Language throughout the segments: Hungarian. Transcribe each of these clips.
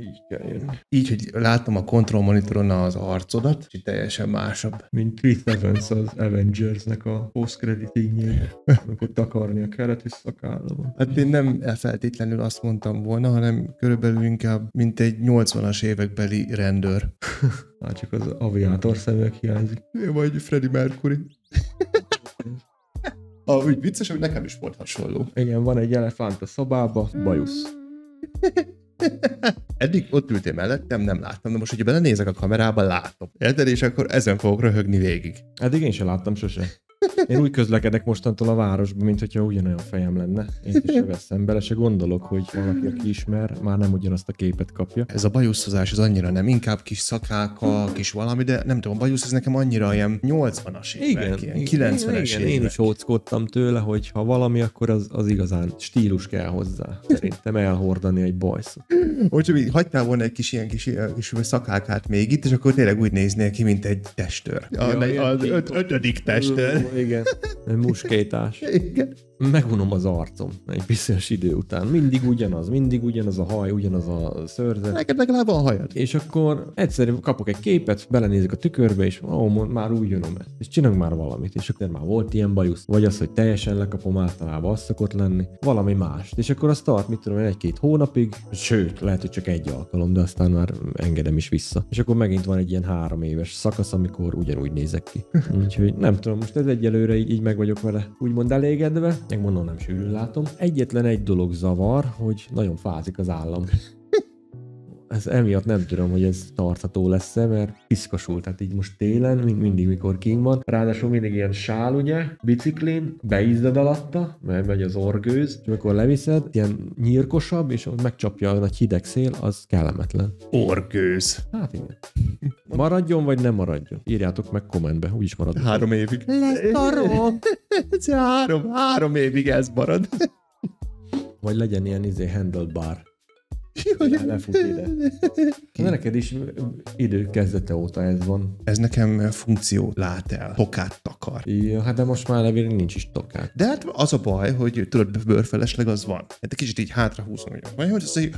Így kell jönni. Így, hogy látom a kontrollmonitoron az arcodat, és teljesen másabb. Mint Chris Evans az Avengersnek a post-credit amikor takarnia kellett, és szakálla van. Hát én nem feltétlenül azt mondtam volna, hanem körülbelül inkább mint egy 80-as évekbeli rendőr. Hát csak az aviátor szemek hiányzik. Vagy Freddie Mercury. A, úgy vicces, hogy nekem is volt hasonló. Igen, van egy elefánt a szobába, bajusz. Eddig ott ültél mellettem, nem láttam, de most, hogyha belenézek a kamerába, látom. Érted? És akkor ezen fogok röhögni végig. Eddig én sem láttam sose. Én úgy közlekedek mostantól a városban, mint hogyha ugyanolyan fejem lenne. Én is se veszem bele, se gondolok, hogy valaki, aki ismer, már nem ugyanazt a képet kapja. Ez a bajuszozás az annyira nem, inkább kis szakáka, kis valami, de nem tudom, a bajusz ez nekem annyira ilyen 80-as évek, Igen, ilyen 90-es igen, évek. igen, én is óckodtam tőle, hogy ha valami, akkor az, az igazán stílus kell hozzá. Szerintem elhordani egy bajszot. Hogy csak így hagytál volna egy kis ilyen kis, kis szakákát még itt, és akkor tényleg úgy néznél ki, mint egy testőr. A, Ja, ilyen az öt, ötödik testőr. Igen, egy muskétás. Igen. Megunom az arcom egy bizonyos idő után. Mindig ugyanaz, mindig ugyanaz a haj, ugyanaz a szőrzet. Neked legalább van hajad. És akkor egyszerűen kapok egy képet, belenézek a tükörbe, és ó, már úgy jönöm ezt. És csinálok már valamit. És akkor már volt ilyen bajusz. Vagy az, hogy teljesen lekapom, általában az szokott lenni. Valami más. És akkor azt tart, mit tudom én, egy-két hónapig, sőt, lehet, hogy csak egy alkalom, de aztán már engedem is vissza. És akkor megint van egy ilyen három éves szakasz, amikor ugyanúgy nézek ki. Úgyhogy nem tudom, most ez egyelőre így, így meg vagyok vele úgymond elégedve. Megmondom, nem sűrűn látom. Egyetlen egy dolog zavar, hogy nagyon fázik az állam. Ez emiatt nem tudom, hogy ez tartható lesz-e, mert piszkosul, tehát így most télen, mind, mindig, mikor kín van. Ráadásul mindig ilyen sál, ugye, biciklin, beizdad alatta, mert megy az orgőz, és amikor leviszed, ilyen nyírkosabb, és megcsapja a nagy hideg szél, az kellemetlen. Orgőz. Hát igen. Maradjon, vagy nem maradjon? Írjátok meg kommentbe, úgyis marad. Három évig. Leszarok! Ez három, három évig ez marad. Vagy legyen ilyen izé handlebar. Le- Lefut ide. De neked is idő kezdete óta ez van. Ez nekem funkció lát el. Tokát takar. Ja, hát de most már levél nincs is tokát. De hát az a baj, hogy tudod, bőrfelesleg az van. Hát egy kicsit így hátra húzom, hogy vagy hogy az egy,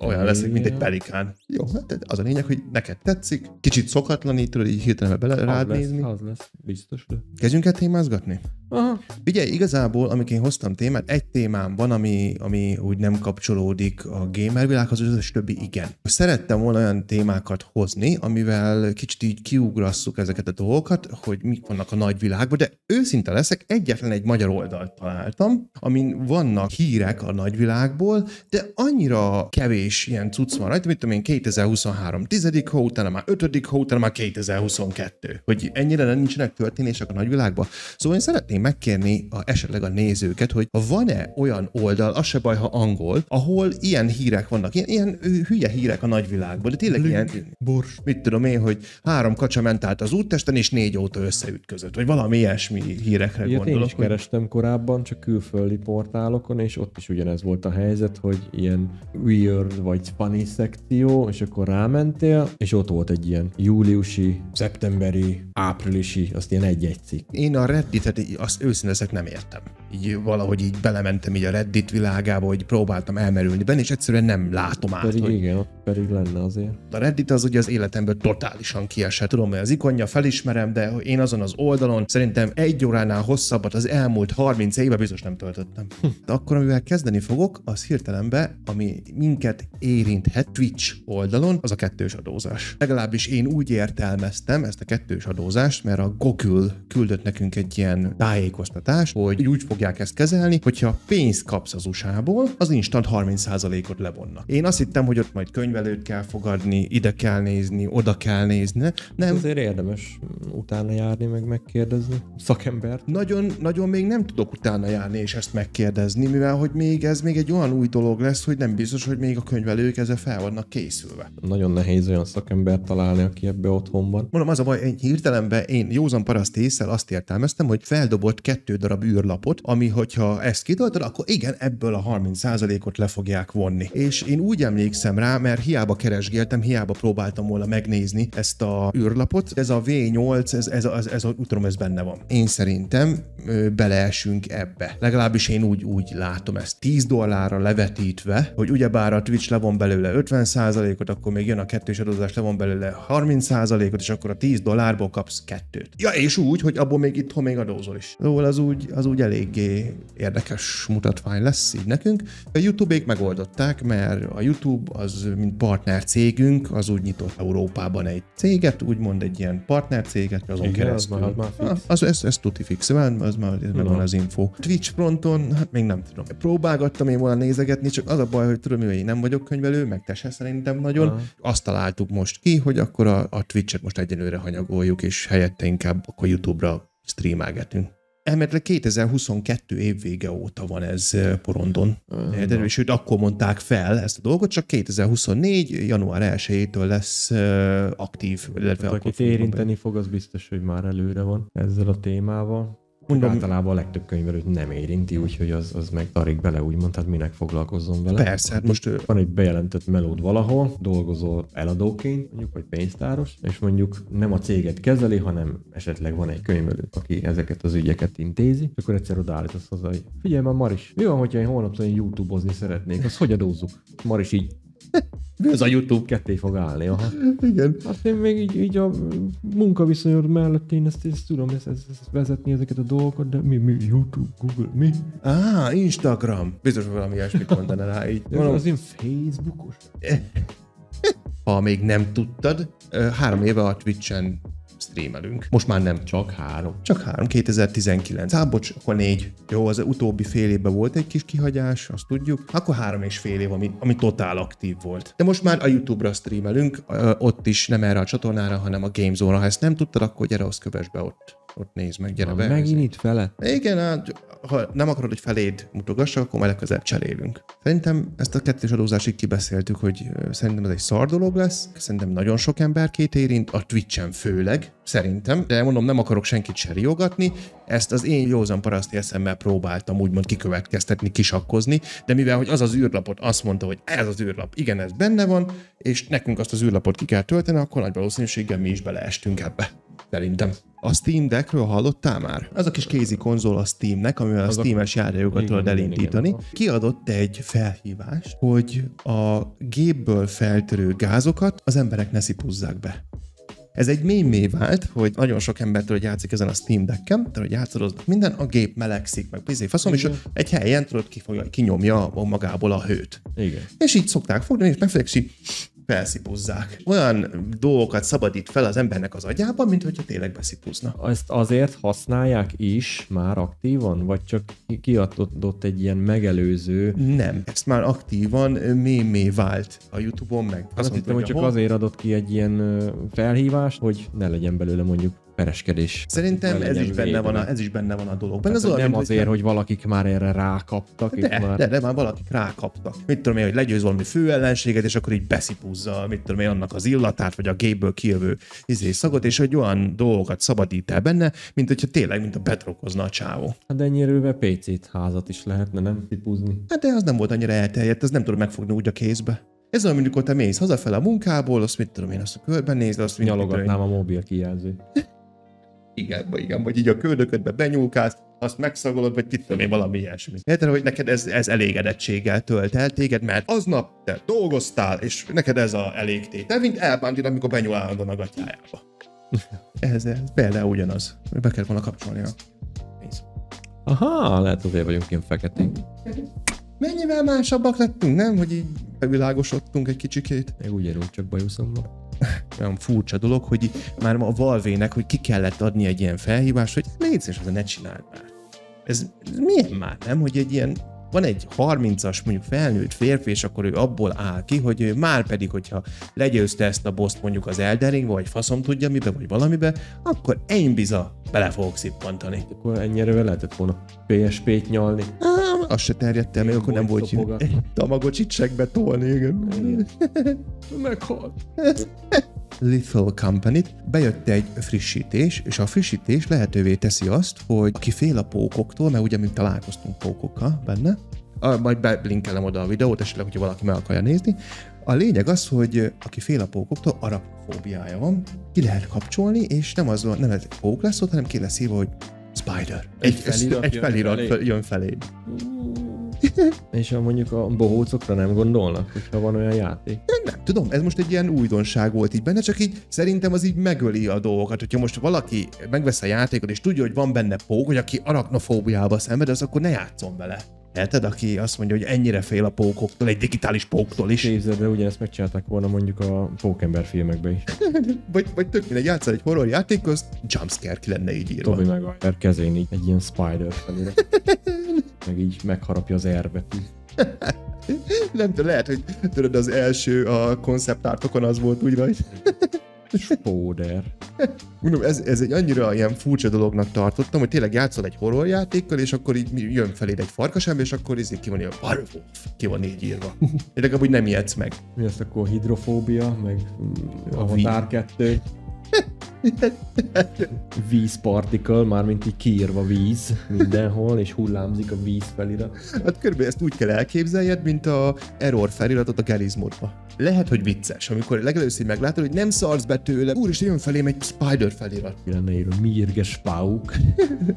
olyan lesz, mint egy pelikán. Jó, hát az a lényeg, hogy neked tetszik. Kicsit szokatlan, tudod így hirtelen bele rád nézni. az lesz, biztos. De. Kezdjünk el témázgatni? Aha. Ugye igazából, amikor én hoztam témát, egy témám van, ami, ami úgy nem kapcsolódik a gamer világhoz, az összes többi igen. Szerettem volna olyan témákat hozni, amivel kicsit így kiugrasszuk ezeket a dolgokat, hogy mik vannak a nagyvilágban, de őszinte leszek, egyetlen egy magyar oldalt találtam, amin vannak hírek a nagyvilágból, de annyira kevés ilyen cucc van rajta, mit tudom én, 2023 10. hó, utána már 5. hó, utána már 2022. Hogy ennyire nem nincsenek történések a nagyvilágban. Szóval én szeretném megkérni a, esetleg a nézőket, hogy van-e olyan oldal, az se baj, ha angol, ahol ilyen hírek vannak, ilyen, ilyen hülye hírek a nagyvilágból, de tényleg ilyen, bors, mit tudom én, hogy három kacsa ment át az úttesten, és négy autó összeütközött, vagy valami ilyesmi hírekre Ilyet én gondolok. is kerestem korábban, csak külföldi portálokon, és ott is ugyanez volt a helyzet, hogy ilyen weird vagy funny szekció, és akkor rámentél, és ott volt egy ilyen júliusi, szeptemberi, áprilisi, azt ilyen egy-egy cikk. Én a Redditet, azt őszintén nem értem. Így valahogy így belementem így a Reddit világába, hogy próbáltam elmerülni benne, és egyszerűen nem látom át, Pedig hogy igen, pedig lenne azért. a Reddit az ugye az életemből totálisan kiesett. Tudom, hogy az ikonja felismerem, de én azon az oldalon szerintem egy óránál hosszabbat az elmúlt 30 éve biztos nem töltöttem. De akkor, amivel kezdeni fogok, az hirtelenbe, ami minket érinthet Twitch oldalon, az a kettős adózás. Legalábbis én úgy értelmeztem ezt a kettős adózást, mert a Google küldött nekünk egy ilyen tájékoztatást, hogy úgy fogják ezt kezelni, hogyha pénzt kapsz az USA-ból, az instant 30%-ot levonnak. Én azt hittem, hogy ott majd könyvelőt kell fogadni, ide kell nézni, oda kell nézni. Nem, Azért érdemes utána járni, meg megkérdezni szakembert. nagyon, nagyon még nem tudok utána járni és ezt megkérdezni, mivel hogy még ez még egy olyan új dolog lesz, hogy nem biztos, hogy még a könyvelők ezzel fel vannak készülve. Nagyon nehéz olyan szakembert találni, aki ebbe otthon van. Mondom, az a baj, én hirtelenben én józan paraszt észre azt értelmeztem, hogy feldobott kettő darab űrlapot, ami, hogyha ezt kitöltöd, akkor igen, ebből a 30%-ot le fogják vonni. És én úgy emlékszem rá, mert hiába keresgéltem, hiába próbáltam volna megnézni ezt a űrlapot. Ez a V8, ez, ez, ez, ez, tudom, ez benne van. Én szerintem beleesünk ebbe. Legalábbis én úgy, úgy látom ezt. 10 dollárra levetítve, hogy ugyebár a Twitch levon belőle 50%-ot, akkor még jön a kettős adózás, levon belőle 30%-ot, és akkor a 10 dollárból kapsz kettőt. Ja, és úgy, hogy abból még itthon még adózol is. Szóval az úgy, az úgy eléggé érdekes mutatvány lesz így nekünk. A YouTube-ék megoldották, mert a YouTube az, mint partner cégünk, az úgy nyitott Európában egy céget, úgymond egy ilyen partner céget, azon Igen, keresztül. az már- az már fix. Az, ez, ez tuti fix, van, az már ez megvan az info. Twitch fronton, hát még nem tudom. Próbálgattam én volna nézegetni, csak az a baj, hogy tudom, hogy én nem vagyok könyvelő, meg te se szerintem nagyon. Aha. Azt találtuk most ki, hogy akkor a, a Twitch-et most egyelőre hanyagoljuk, és helyette inkább akkor YouTube-ra streamelgetünk. Elméletileg 2022 év vége óta van ez porondon. De, sőt, akkor mondták fel ezt a dolgot, csak 2024. január 1-től lesz aktív. Illetve Hát, akit be- érinteni fog, az biztos, hogy már előre van ezzel a témával. Mondom- általában a legtöbb könyvelőt nem érinti, úgyhogy az, az meg tarik bele, úgymond, hát minek foglalkozzon vele. Persze, hát most Van egy bejelentett melód valahol, dolgozol eladóként, mondjuk, vagy pénztáros, és mondjuk nem a céget kezeli, hanem esetleg van egy könyvelő, aki ezeket az ügyeket intézi, és akkor egyszer odaállítasz hozzá, hogy figyelj már Maris, mi van, hogyha én holnaptól én YouTube-ozni szeretnék, azt hogy adózzuk? Maris így, mi az a YouTube? ketté fog állni, aha. Igen. Hát én még így, így a munkaviszonyod mellett én ezt, ezt tudom ezt, ezt, ezt vezetni ezeket a dolgokat, de mi, mi, YouTube, Google, mi? Á, Instagram. Biztos, hogy valami ilyesmit mondana rá így. Ez Mondom, az én Facebookos? ha még nem tudtad, három éve a Twitch-en streamelünk. Most már nem. Csak három. Csak három, 2019. Á, bocs, akkor négy. Jó, az utóbbi fél évben volt egy kis kihagyás, azt tudjuk. Akkor három és fél év, ami, ami totál aktív volt. De most már a YouTube-ra streamelünk, ott is nem erre a csatornára, hanem a Gamezone-ra. Ha ezt nem tudtad, akkor gyere, azt kövess be ott. Ott nézd meg, gyere be. Megint itt fele? Igen, hát, ha nem akarod, hogy feléd mutogassak, akkor majd legközelebb cserélünk. Szerintem ezt a kettős adózásig kibeszéltük, hogy szerintem ez egy szar dolog lesz, szerintem nagyon sok emberkét érint, a Twitch-en főleg, szerintem, de mondom, nem akarok senkit se riogatni, ezt az én józan paraszti eszemmel próbáltam úgymond kikövetkeztetni, kisakkozni, de mivel, hogy az az űrlapot azt mondta, hogy ez az űrlap, igen, ez benne van, és nekünk azt az űrlapot ki kell tölteni, akkor nagy valószínűséggel mi is beleestünk ebbe. Szerintem. A Steam Deckről hallottál már? Az a kis kézi konzol a Steamnek, amivel a Steam-es Igen, tudod elindítani. igen. Kiadott egy felhívást, hogy a gépből feltörő gázokat az emberek ne szipúzzák be. Ez egy mémé vált, hogy nagyon sok ember tudod, hogy játszik ezen a Steam Deck-en, tudod, hogy játszadoznak minden, a gép melegszik, meg bizé faszom, és Igen. egy helyen tudod, kifogja, kinyomja magából a hőt. Igen. És így szokták fogni, és megfelelően, felszipuzzzák. Olyan dolgokat szabadít fel az embernek az agyában, mint hogyha tényleg beszipuzna. Ezt azért használják is már aktívan, vagy csak ki- kiadott egy ilyen megelőző Nem, ezt már aktívan mémé vált a YouTube-on meg. Azt hittem, hogy csak azért adott ki egy ilyen felhívást, hogy ne legyen belőle mondjuk pereskedés. Szerintem ez is, benne van a, ez is benne van a dologban. Ez hogy olyan, nem mint, azért, hogy valakik már erre rákaptak, De, már... de, de már valakik rákaptak. Mit tudom én, hogy legyőz valami fő ellenséget, és akkor így beszipuzza, mit tudom én, annak az illatát, vagy a gépből kijövő izé szagot, és hogy olyan dolgokat szabadít el benne, mint hogyha tényleg, mint a betrokozna a csávó. Hát ennyire PC-t házat is lehetne, nem tipúzni. Hát de az nem volt annyira elterjedt, ez nem tudod megfogni úgy a kézbe. Ez olyan, amikor te mész hazafele a munkából, azt mit tudom én, azt a körbenézd, azt mit, mit tudom Nyalogatnám a mobil kijelzőt. Igen, vagy igen, vagy így a köldöködbe benyúlkálsz, azt megszagolod, vagy mit tudom én, valami ilyesmi. Érted, hogy neked ez, ez elégedettséggel tölt el téged, mert aznap te dolgoztál, és neked ez a elégtétel, mint elbántid, amikor benyúl állandóan a gatyájába. ez, ez például ugyanaz. Be kell volna kapcsolni a pénzt. Aha, lehet azért vagyunk ilyen feketék. Mennyivel másabbak lettünk, nem? Hogy így bevilágosodtunk egy kicsikét. Még úgy érünk, csak bajuszom van. Olyan furcsa dolog, hogy már a Valvének, hogy ki kellett adni egy ilyen felhívást, hogy légy szíves, ne csináld már. Ez, ez milyen már, nem? Hogy egy ilyen van egy 30-as mondjuk felnőtt férfi, és akkor ő abból áll ki, hogy ő már pedig, hogyha legyőzte ezt a boszt mondjuk az Elden vagy faszom tudja mibe, vagy valamibe, akkor én biza bele fogok szippantani. Akkor ennyire lehetett volna PSP-t nyalni. Á, az se terjedt el, még akkor nem volt Szopogatni. tamagocsit betolni, igen. Meghalt. Lethal company bejött egy frissítés, és a frissítés lehetővé teszi azt, hogy aki fél a pókoktól, mert ugye mi találkoztunk pókokkal benne, a, majd belinkelem oda a videót, esetleg, hogyha valaki meg akarja nézni, A lényeg az, hogy aki fél a pókoktól, arachfóbiája van, ki lehet kapcsolni, és nem az nem lehet pók lesz ott, hanem ki lesz írva, hogy Spider. Egy felirat egy jön felirat felé. fel- jön felé. És a mondjuk a bohócokra nem gondolnak, hogyha van olyan játék. Nem tudom, ez most egy ilyen újdonság volt így benne, csak így szerintem az így megöli a dolgokat. Hogyha most valaki megvesz a játékot, és tudja, hogy van benne pók, hogy aki arachnofóbiába szenved, az akkor ne játszon vele. Érted, aki azt mondja, hogy ennyire fél a pókoktól, egy digitális póktól is. Képzeld el, ugyanezt megcsinálták volna mondjuk a Pókember filmekbe is. Vagy, vagy tök mindegy, játszol egy horror játékhoz, jumpscare ki lenne így írva. Tobi Maguire kezén így egy ilyen spider felirat. Meg így megharapja az erbet. Nem tudom, lehet, hogy tudod, az első a konceptártokon az volt úgy rajta. Spóder. Mondom, ez, ez egy annyira ilyen furcsa dolognak tartottam, hogy tényleg játszol egy horror játékkal, és akkor így jön feléd egy farkasember, és akkor így ki van írva, Werewolf, ki van így írva. Legalább úgy nem ijedsz meg. Mi azt akkor hidrofóbia, meg mm, Avatar 2. Víz particle, mármint így kiírva víz mindenhol, és hullámzik a víz felirat. Hát körülbelül ezt úgy kell elképzeljed, mint a error feliratot a Gerizmodba. Lehet, hogy vicces, amikor legelőször meglátod, hogy nem szarsz be tőle, úr, és jön felém egy spider felirat. Lenne írva, mírges pauk.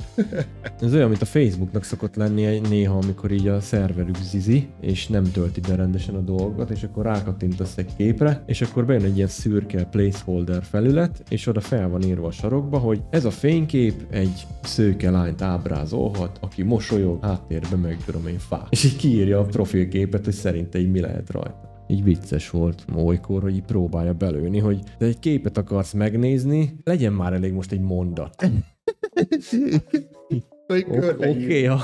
Ez olyan, mint a Facebooknak szokott lenni néha, amikor így a szerverük zizi, és nem tölti be rendesen a dolgokat, és akkor rákattintasz egy képre, és akkor bejön egy ilyen szürke placeholder felület, és oda fel van írva a sarokba, hogy ez a fénykép egy szőke lányt ábrázolhat, aki mosolyog, háttérben meg tudom én fá. És így kiírja a profilképet, hogy szerinte így mi lehet rajta így vicces volt olykor, hogy így próbálja belőni, hogy de egy képet akarsz megnézni, legyen már elég most egy mondat. Oké, okay, ja.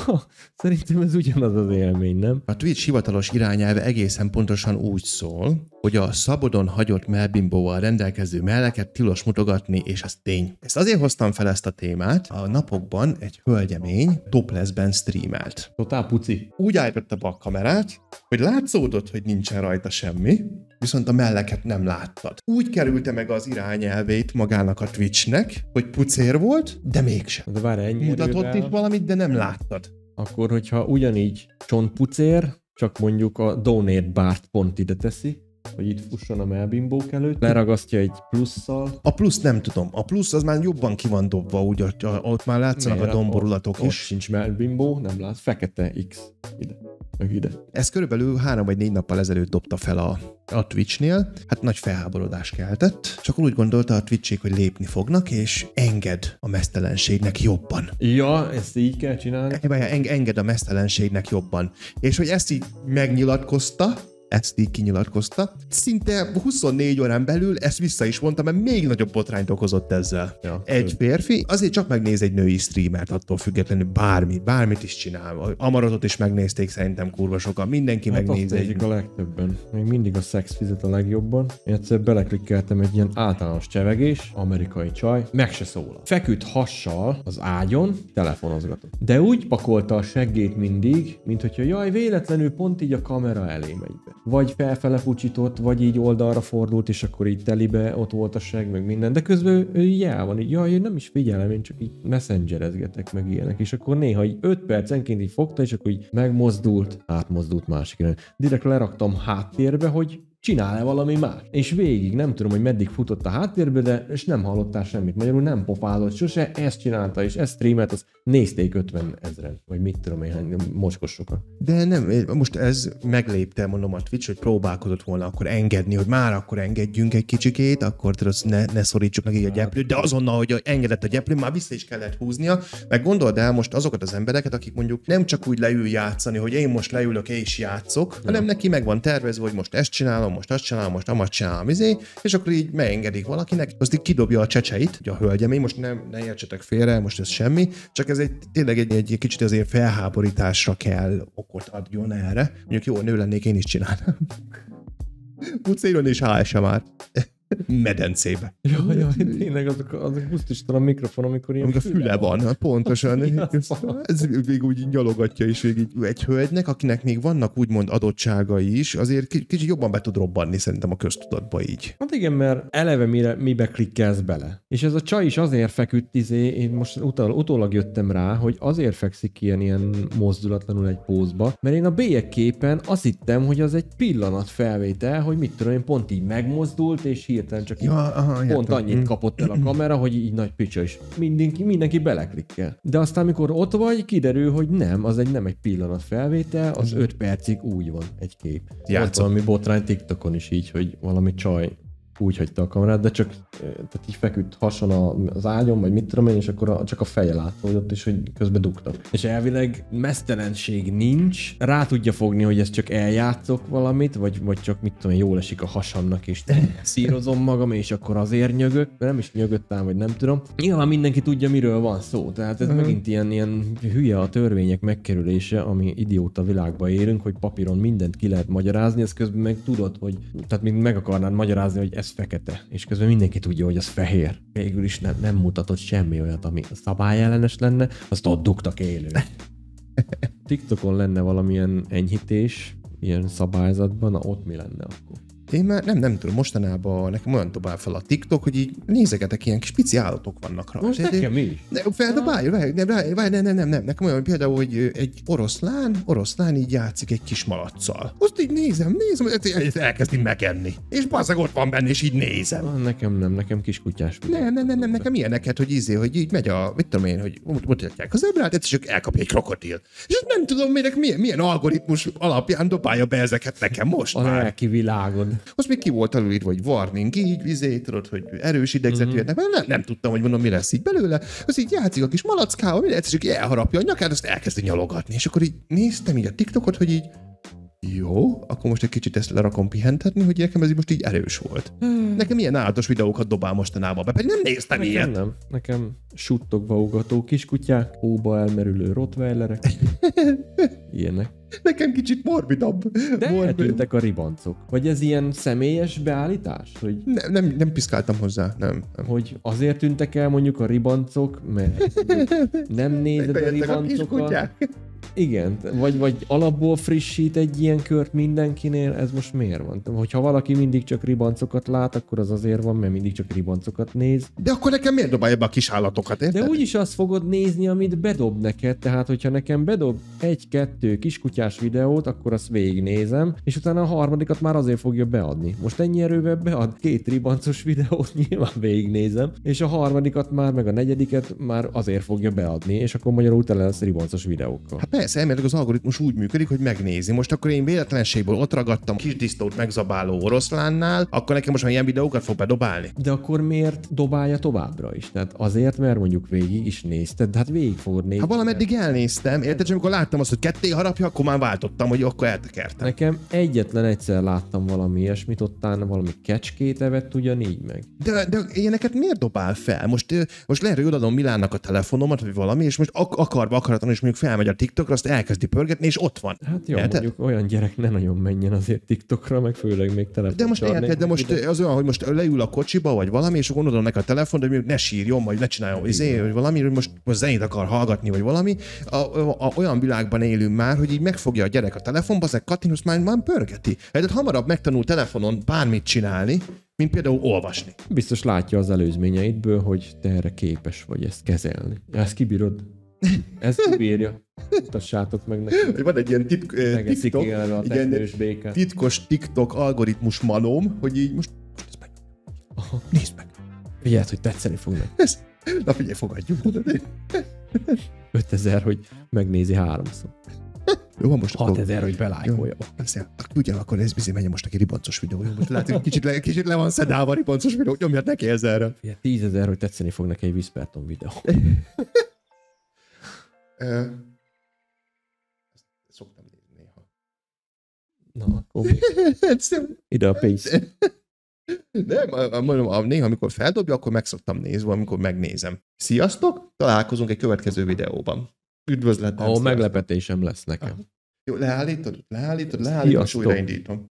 szerintem ez ugyanaz az élmény, nem? A Twitch hivatalos irányelve egészen pontosan úgy szól, hogy a szabadon hagyott melbimbóval rendelkező melleket tilos mutogatni, és ez tény. Ezt azért hoztam fel ezt a témát. A napokban egy hölgyemény toplessben streamelt. Totál puci. Úgy állította be a kamerát, hogy látszódott, hogy nincsen rajta semmi, viszont a melleket nem láttad. Úgy kerülte meg az irányelvét magának a Twitchnek, hogy pucér volt, de mégsem. De várj, ennyi Mutatott erővel, itt valamit, de nem láttad. Akkor, hogyha ugyanígy csontpucér, csak mondjuk a donate bárt pont ide teszi, hogy itt fusson a melbimbók előtt, leragasztja egy plusszal, A plusz nem tudom. A plusz az már jobban ki van dobva, úgy ott, ott már látszanak a Miért? domborulatok ott, is. Ott sincs melbimbó, nem lát, fekete X. Ide, meg ide. Ez körülbelül három vagy négy nappal ezelőtt dobta fel a, a Twitchnél. Hát nagy felháborodás keltett. Csak úgy gondolta a Twitchék, hogy lépni fognak, és enged a mesztelenségnek jobban. Ja, ezt így kell csinálni. Enged a mesztelenségnek jobban. És hogy ezt így megnyilatkozta, ezt így kinyilatkozta. Szinte 24 órán belül ezt vissza is mondta, mert még nagyobb botrányt okozott ezzel. Ja, egy férfi azért csak megnéz egy női streamert, attól függetlenül bármit, bármit is csinál. Amarotot is megnézték szerintem kurva sokan. Mindenki Hát megnéz egy... a legtöbben. Még mindig a szex fizet a legjobban. Én egyszer beleklikkeltem egy ilyen általános csevegés, amerikai csaj, meg se szólal. Feküdt hassal az ágyon, telefonozgatott. De úgy pakolta a seggét mindig, mint hogyha jaj, véletlenül pont így a kamera elé megy be. Vagy felfele pucsított, vagy így oldalra fordult, és akkor így telibe ott volt a seg, meg minden. De közben ő, így el van, így, jaj, én nem is figyelem, én csak így messengerezgetek, meg ilyenek. És akkor néha így 5 percenként így fogta, és akkor így megmozdult, átmozdult másik irány. Direkt leraktam háttérbe, hogy csinál-e valami más. És végig nem tudom, hogy meddig futott a háttérbe, de és nem hallottál semmit. Magyarul nem pofázott sose, ezt csinálta, és ezt streamelt, azt nézték 50 ezeren, vagy mit tudom én, mocskos sokan. De nem, most ez meglépte, mondom a Twitch, hogy próbálkozott volna akkor engedni, hogy már akkor engedjünk egy kicsikét, akkor tudod, ne, ne szorítsuk meg így a gyeplőt, de azonnal, hogy engedett a gyeplő, már vissza is kellett húznia, meg gondold el most azokat az embereket, akik mondjuk nem csak úgy leül játszani, hogy én most leülök és játszok, ja. hanem neki meg van tervezve, hogy most ezt csinálom, most azt csinálom, most amat csinálom, izé, és akkor így megengedik valakinek, azt így kidobja a csecseit, hogy a hölgyemény, most nem, ne értsetek félre, most ez semmi, csak ez egy, tényleg egy, egy, kicsit azért felháborításra kell okot adjon erre. Mondjuk jó, nő lennék, én is csinálnám. Pucéron és HSM már. Medencébe. Jaj, jaj, tényleg azok, azok a mikrofon, amikor ilyen Amíg a füle van, hát pontosan. Ez még úgy nyalogatja is végig egy hölgynek, akinek még vannak úgymond adottságai is, azért kicsit jobban be tud robbanni szerintem a köztudatba így. Hát igen, mert eleve mire, mibe klikkelsz bele. És ez a csaj is azért feküdt, izé, én most utol, utólag jöttem rá, hogy azért fekszik ilyen, ilyen mozdulatlanul egy pózba, mert én a képen azt hittem, hogy az egy pillanat felvétel, hogy mit tudom én, pont így megmozdult, és hirtelen csak ja, aha, pont értem. annyit kapott el a kamera, hogy így nagy picsa is. Mindenki, mindenki beleklikkel. De aztán, amikor ott vagy, kiderül, hogy nem, az egy nem egy pillanat felvétel, az 5 percig úgy van egy kép. Játszom. valami botrány TikTokon is így, hogy valami csaj úgy hagyta a kamerát, de csak tehát így feküdt hason az ágyon, vagy mit tudom én, és akkor a, csak a feje látódott, és hogy közben dugtak. És elvileg mesztelenség nincs, rá tudja fogni, hogy ez csak eljátszok valamit, vagy, vagy csak mit tudom én, jól esik a hasamnak, és szírozom magam, és akkor azért nyögök, nem is nyögöttem, vagy nem tudom. Nyilván mindenki tudja, miről van szó, tehát ez uh-huh. megint ilyen, ilyen hülye a törvények megkerülése, ami idióta világba érünk, hogy papíron mindent ki lehet magyarázni, ez közben meg tudod, hogy tehát még meg akarnád magyarázni, hogy ez fekete, és közben mindenki tudja, hogy az fehér. Végül is nem, nem mutatott semmi olyat, ami szabályellenes lenne, azt ott dugtak élő. TikTokon lenne valamilyen enyhítés, ilyen szabályzatban, na ott mi lenne akkor? Én már nem, nem tudom, mostanában nekem olyan dobál fel a TikTok, hogy így nézegetek, ilyen kis pici állatok vannak rá. Most nekem is. Ne, feldobálja, nem, nem, nem, nem, nem, nem, nekem olyan például, hogy egy oroszlán, oroszlán így játszik egy kis malacsal. Azt így nézem, nézem, elkezdi megenni. És bazzag ott van benne, és így nézem. Ah, nekem nem, nekem kiskutyás. Nem, nem, nem, nem, nekem ilyeneket, hogy izé, hogy így megy a, mit tudom én, hogy mutatják az ebrát, és csak elkapja egy krokodil. És nem tudom, minek milyen, milyen algoritmus alapján dobálja be ezeket nekem most a már. lelki világon. Most még ki volt előírva, hogy warning így, vizé, tudod, hogy erős idegzetű, mm-hmm. nem, nem, tudtam, hogy mondom, mi lesz így belőle. Az így játszik a kis malackával, mi egyszer csak elharapja a nyakát, azt elkezdi nyalogatni. És akkor így néztem így a TikTokot, hogy így jó, akkor most egy kicsit ezt lerakom pihentetni, hogy nekem ez így most így erős volt. Hmm. Nekem ilyen állatos videókat dobál mostanában be, pedig nem néztem nekem ilyet. Nem, nekem suttogva ugató kiskutyák, hóba elmerülő rottweilerek, ilyenek. Nekem kicsit morbidabb. De Morbid. eltűntek a ribancok. Vagy ez ilyen személyes beállítás? Hogy... Ne, nem, nem piszkáltam hozzá, nem, nem. Hogy azért tűntek el mondjuk a ribancok, mert nem nézed a ribancokat. Igen, vagy, vagy alapból frissít egy ilyen kört mindenkinél, ez most miért van? Hogyha valaki mindig csak ribancokat lát, akkor az azért van, mert mindig csak ribancokat néz. De akkor nekem miért dobálja be a kis állatokat, érted? De úgyis azt fogod nézni, amit bedob neked, tehát hogyha nekem bedob egy-kettő kiskutyás videót, akkor azt végignézem, és utána a harmadikat már azért fogja beadni. Most ennyi erővel bead két ribancos videót, nyilván végignézem, és a harmadikat már, meg a negyediket már azért fogja beadni, és akkor magyarul tele lesz ribancos videókkal. Hát persze, elméletileg az algoritmus úgy működik, hogy megnézi. Most akkor én véletlenségből ott ragadtam kis disztót megzabáló oroszlánnál, akkor nekem most már ilyen videókat fog bedobálni. De akkor miért dobálja továbbra is? Tehát azért, mert mondjuk végig is nézted, de hát végig fogod nézni. Ha valameddig elnéztem, érted, amikor láttam azt, hogy ketté harapja, akkor már váltottam, hogy akkor eltekertem. Nekem egyetlen egyszer láttam valami ilyesmit, ottán valami kecskét evett ugyanígy meg. De, de ilyeneket miért dobál fel? Most, most lehet, hogy odaadom Milánnak a telefonomat, vagy valami, és most ak- akarva akaratlan, és mondjuk felmegy a TikTokra, azt elkezdi pörgetni, és ott van. Hát jó, Érted? mondjuk olyan gyerek ne nagyon menjen azért TikTokra, meg főleg még telefon. De most érted, de most az olyan, hogy most leül a kocsiba, vagy valami, és akkor gondolom neki a telefon, de ne sírjon, vagy ne csináljon, izé, vagy valami, hogy most, most zenét akar hallgatni, vagy valami. A, a, a, olyan világban élünk már, hogy így megfogja a gyerek a telefonba, ezek kattinus már, már pörgeti. Tehát hamarabb megtanul telefonon bármit csinálni, mint például olvasni. Biztos látja az előzményeidből, hogy te erre képes vagy ezt kezelni. Ezt kibírod. Ezt kibírja. Mutassátok meg nekem. Van egy ilyen titk, eh, TikTok, a ilyen béke. titkos TikTok algoritmus malom, hogy így most, ezt meg. Aha. Nézd meg. Figyeld, hogy tetszeni fog meg. Ez, na figyelj, fogadjuk. 5000, hogy megnézi háromszor. Jó, van most 6000, hogy belájkolja. Ugyanakkor ez bizony menjen most neki ribancos videó. Jó, most hogy kicsit le, kicsit le van szedálva a ribancos videó, nyomjad neki ezerre. 10 ezer, hogy tetszeni fog neki egy Whisperton videó. Ezt szoktam nézni néha. Na, akkor ide a pénz. Nem, mondom, néha, amikor feldobja, akkor meg szoktam nézni, amikor megnézem. Sziasztok! Találkozunk egy következő videóban. Üdvözletem! Ahol meglepetésem lesz nekem. Jó, leállítod, leállítod, leállítod, és újraindítom.